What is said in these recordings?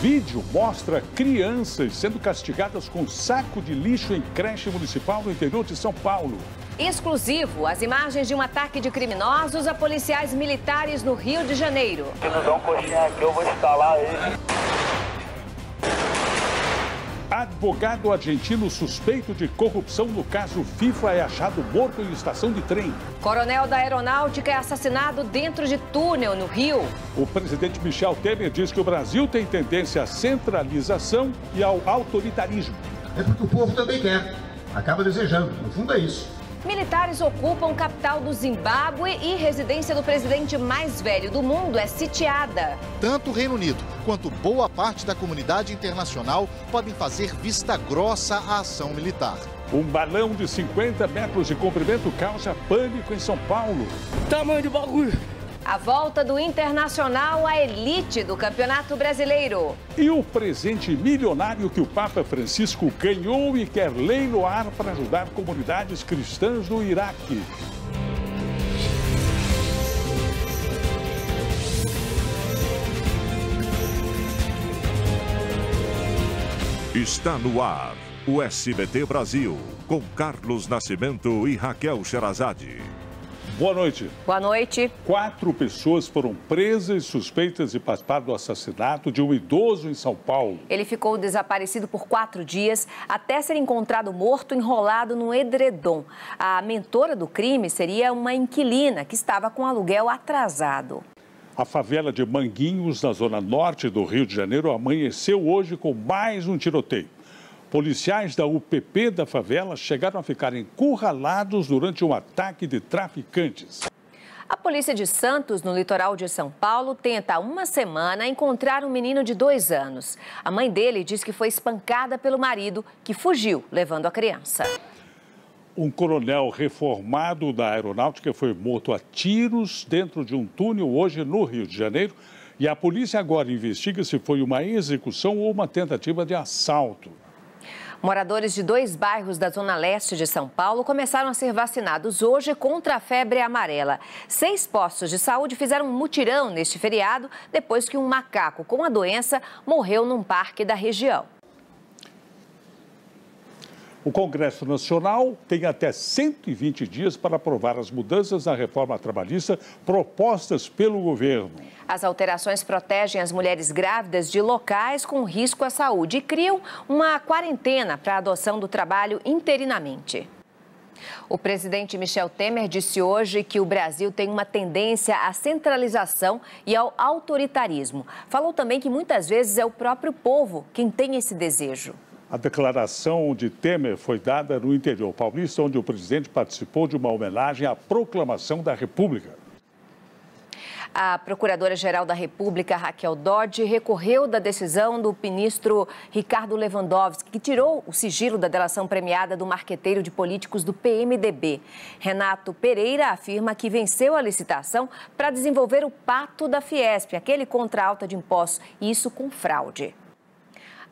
Vídeo mostra crianças sendo castigadas com saco de lixo em creche municipal no interior de São Paulo. Exclusivo, as imagens de um ataque de criminosos a policiais militares no Rio de Janeiro. Se não um coxinha aqui, eu vou instalar ele. Advogado argentino suspeito de corrupção no caso FIFA é achado morto em estação de trem. Coronel da Aeronáutica é assassinado dentro de túnel no Rio. O presidente Michel Temer diz que o Brasil tem tendência à centralização e ao autoritarismo. É porque o povo também quer, acaba desejando. No fundo é isso. Militares ocupam capital do Zimbábue e residência do presidente mais velho do mundo é sitiada. Tanto o Reino Unido quanto boa parte da comunidade internacional podem fazer vista grossa à ação militar. Um balão de 50 metros de comprimento causa pânico em São Paulo. Tamanho de bagulho. A volta do Internacional à elite do Campeonato Brasileiro. E o presente milionário que o Papa Francisco ganhou e quer leiloar para ajudar comunidades cristãs do Iraque. Está no ar o SBT Brasil, com Carlos Nascimento e Raquel Sherazade. Boa noite. Boa noite. Quatro pessoas foram presas suspeitas de participar do assassinato de um idoso em São Paulo. Ele ficou desaparecido por quatro dias até ser encontrado morto enrolado no edredom. A mentora do crime seria uma inquilina que estava com aluguel atrasado. A favela de Manguinhos, na zona norte do Rio de Janeiro, amanheceu hoje com mais um tiroteio. Policiais da UPP da favela chegaram a ficar encurralados durante um ataque de traficantes. A polícia de Santos, no litoral de São Paulo, tenta há uma semana encontrar um menino de dois anos. A mãe dele diz que foi espancada pelo marido, que fugiu, levando a criança. Um coronel reformado da aeronáutica foi morto a tiros dentro de um túnel hoje no Rio de Janeiro. E a polícia agora investiga se foi uma execução ou uma tentativa de assalto. Moradores de dois bairros da zona leste de São Paulo começaram a ser vacinados hoje contra a febre amarela. Seis postos de saúde fizeram um mutirão neste feriado depois que um macaco com a doença morreu num parque da região. O Congresso Nacional tem até 120 dias para aprovar as mudanças na reforma trabalhista propostas pelo governo. As alterações protegem as mulheres grávidas de locais com risco à saúde e criam uma quarentena para a adoção do trabalho interinamente. O presidente Michel Temer disse hoje que o Brasil tem uma tendência à centralização e ao autoritarismo. Falou também que muitas vezes é o próprio povo quem tem esse desejo. A declaração de Temer foi dada no interior paulista, onde o presidente participou de uma homenagem à proclamação da República. A Procuradora-Geral da República, Raquel Dodge, recorreu da decisão do ministro Ricardo Lewandowski, que tirou o sigilo da delação premiada do marqueteiro de políticos do PMDB. Renato Pereira afirma que venceu a licitação para desenvolver o Pato da Fiesp, aquele contra alta de impostos, e isso com fraude.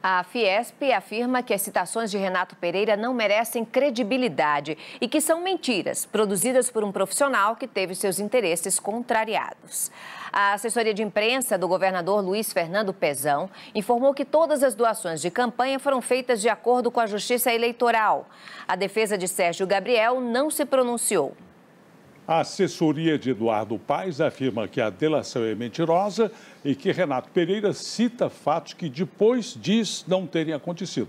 A Fiesp afirma que as citações de Renato Pereira não merecem credibilidade e que são mentiras, produzidas por um profissional que teve seus interesses contrariados. A assessoria de imprensa do governador Luiz Fernando Pezão informou que todas as doações de campanha foram feitas de acordo com a Justiça Eleitoral. A defesa de Sérgio Gabriel não se pronunciou. A assessoria de Eduardo Paes afirma que a delação é mentirosa e que Renato Pereira cita fatos que depois diz não terem acontecido.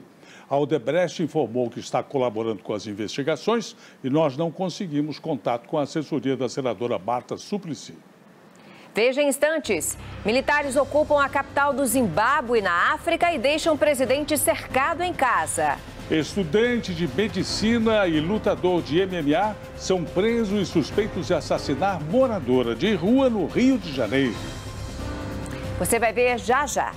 A Odebrecht informou que está colaborando com as investigações e nós não conseguimos contato com a assessoria da senadora Marta Suplicy. Veja em instantes. Militares ocupam a capital do Zimbábue, na África, e deixam o presidente cercado em casa. Estudante de medicina e lutador de MMA são presos e suspeitos de assassinar moradora de rua no Rio de Janeiro. Você vai ver já já.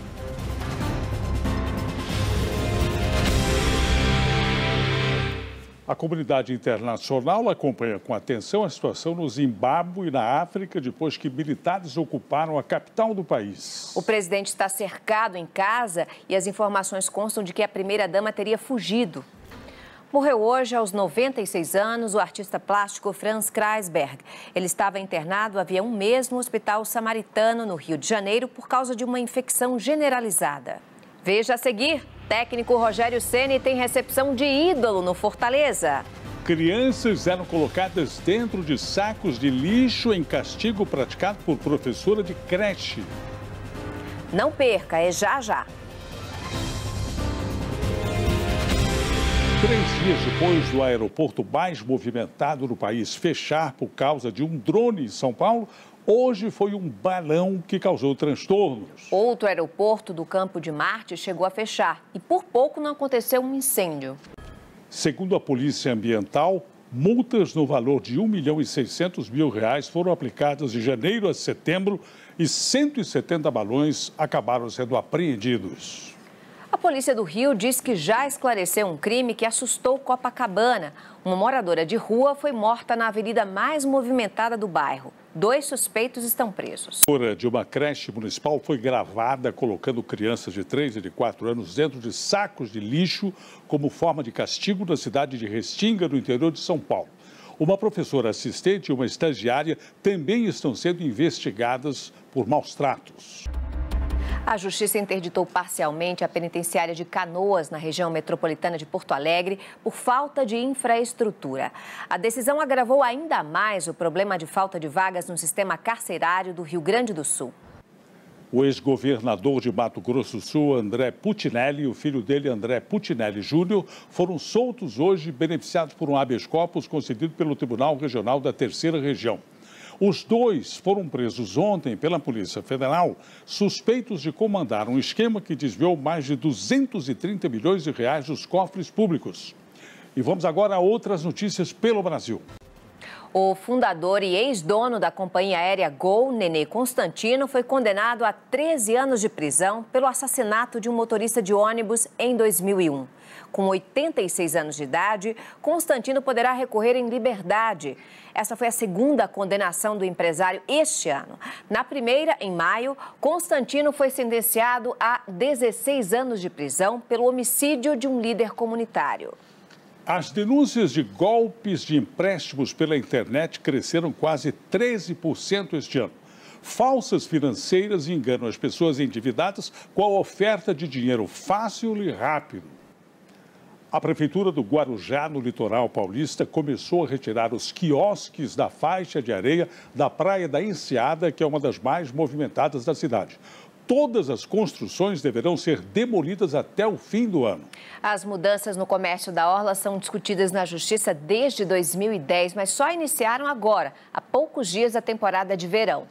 A comunidade internacional acompanha com atenção a situação no Zimbábue e na África depois que militares ocuparam a capital do país. O presidente está cercado em casa e as informações constam de que a primeira-dama teria fugido. Morreu hoje, aos 96 anos, o artista plástico Franz Kreisberg. Ele estava internado havia um mês no Hospital Samaritano, no Rio de Janeiro, por causa de uma infecção generalizada. Veja a seguir. Técnico Rogério Ceni tem recepção de ídolo no Fortaleza. Crianças eram colocadas dentro de sacos de lixo em castigo praticado por professora de creche. Não perca, é já já. Três dias depois do aeroporto mais movimentado do país fechar por causa de um drone em São Paulo, hoje foi um balão que causou transtornos. Outro aeroporto do Campo de Marte chegou a fechar e por pouco não aconteceu um incêndio. Segundo a Polícia Ambiental, multas no valor de 1 milhão e 600 mil reais foram aplicadas de janeiro a setembro e 170 balões acabaram sendo apreendidos. A polícia do Rio diz que já esclareceu um crime que assustou Copacabana. Uma moradora de rua foi morta na avenida mais movimentada do bairro. Dois suspeitos estão presos. A de uma creche municipal foi gravada colocando crianças de 3 e de 4 anos dentro de sacos de lixo como forma de castigo na cidade de Restinga, no interior de São Paulo. Uma professora assistente e uma estagiária também estão sendo investigadas por maus tratos. A Justiça interditou parcialmente a penitenciária de Canoas, na região metropolitana de Porto Alegre, por falta de infraestrutura. A decisão agravou ainda mais o problema de falta de vagas no sistema carcerário do Rio Grande do Sul. O ex-governador de Mato Grosso do Sul, André Putinelli, e o filho dele, André Putinelli Júnior, foram soltos hoje, beneficiados por um habeas corpus concedido pelo Tribunal Regional da Terceira Região. Os dois foram presos ontem pela Polícia Federal, suspeitos de comandar um esquema que desviou mais de 230 milhões de reais dos cofres públicos. E vamos agora a outras notícias pelo Brasil. O fundador e ex-dono da companhia aérea Gol, Nenê Constantino, foi condenado a 13 anos de prisão pelo assassinato de um motorista de ônibus em 2001. Com 86 anos de idade, Constantino poderá recorrer em liberdade. Essa foi a segunda condenação do empresário este ano. Na primeira, em maio, Constantino foi sentenciado a 16 anos de prisão pelo homicídio de um líder comunitário. As denúncias de golpes de empréstimos pela internet cresceram quase 13% este ano. Falsas financeiras enganam as pessoas endividadas com a oferta de dinheiro fácil e rápido. A Prefeitura do Guarujá, no litoral paulista, começou a retirar os quiosques da faixa de areia da Praia da Enseada, que é uma das mais movimentadas da cidade. Todas as construções deverão ser demolidas até o fim do ano. As mudanças no comércio da Orla são discutidas na Justiça desde 2010, mas só iniciaram agora, há poucos dias da temporada de verão.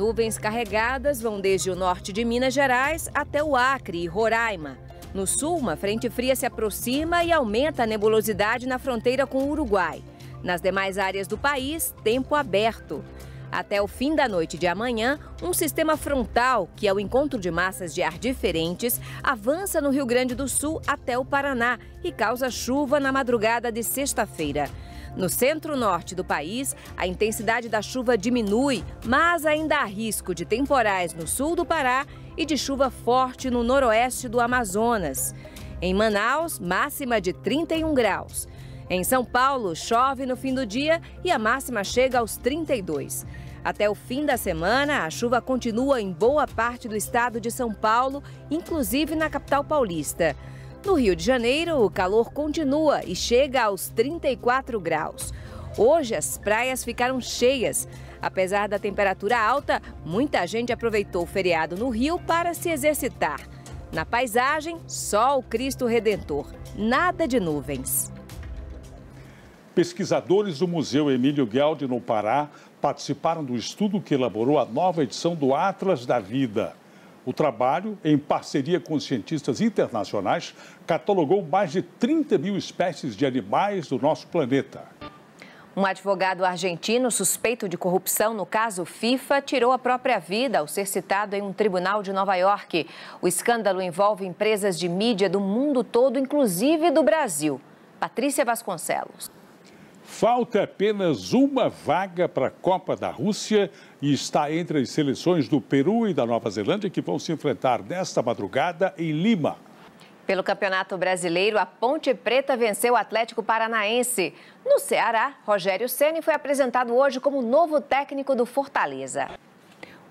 Nuvens carregadas vão desde o norte de Minas Gerais até o Acre e Roraima. No sul, uma frente fria se aproxima e aumenta a nebulosidade na fronteira com o Uruguai. Nas demais áreas do país, tempo aberto. Até o fim da noite de amanhã, um sistema frontal, que é o encontro de massas de ar diferentes, avança no Rio Grande do Sul até o Paraná e causa chuva na madrugada de sexta-feira. No centro-norte do país, a intensidade da chuva diminui, mas ainda há risco de temporais no sul do Pará e de chuva forte no noroeste do Amazonas. Em Manaus, máxima de 31 graus. Em São Paulo, chove no fim do dia e a máxima chega aos 32. Até o fim da semana, a chuva continua em boa parte do estado de São Paulo, inclusive na capital paulista. No Rio de Janeiro, o calor continua e chega aos 34 graus. Hoje, as praias ficaram cheias. Apesar da temperatura alta, muita gente aproveitou o feriado no Rio para se exercitar. Na paisagem, só o Cristo Redentor. Nada de nuvens. Pesquisadores do Museu Emílio Gueldi, no Pará, participaram do estudo que elaborou a nova edição do Atlas da Vida. O trabalho, em parceria com cientistas internacionais, catalogou mais de 30 mil espécies de animais do nosso planeta. Um advogado argentino suspeito de corrupção no caso FIFA tirou a própria vida ao ser citado em um tribunal de Nova York. O escândalo envolve empresas de mídia do mundo todo, inclusive do Brasil. Patrícia Vasconcelos. Falta apenas uma vaga para a Copa da Rússia e está entre as seleções do Peru e da Nova Zelândia que vão se enfrentar nesta madrugada em Lima. Pelo Campeonato Brasileiro, a Ponte Preta venceu o Atlético Paranaense. No Ceará, Rogério Ceni foi apresentado hoje como novo técnico do Fortaleza.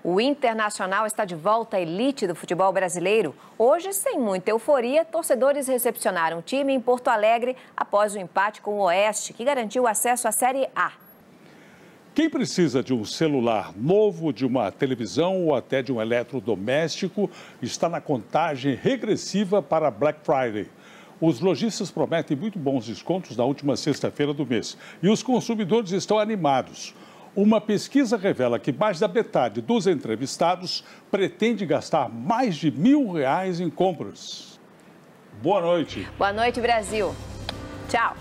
O Internacional está de volta à elite do futebol brasileiro. Hoje, sem muita euforia, torcedores recepcionaram o time em Porto Alegre após o empate com o Oeste, que garantiu acesso à Série A. Quem precisa de um celular novo, de uma televisão ou até de um eletrodoméstico está na contagem regressiva para Black Friday. Os lojistas prometem muito bons descontos na última sexta-feira do mês e os consumidores estão animados. Uma pesquisa revela que mais da metade dos entrevistados pretende gastar mais de mil reais em compras. Boa noite. Boa noite, Brasil. Tchau.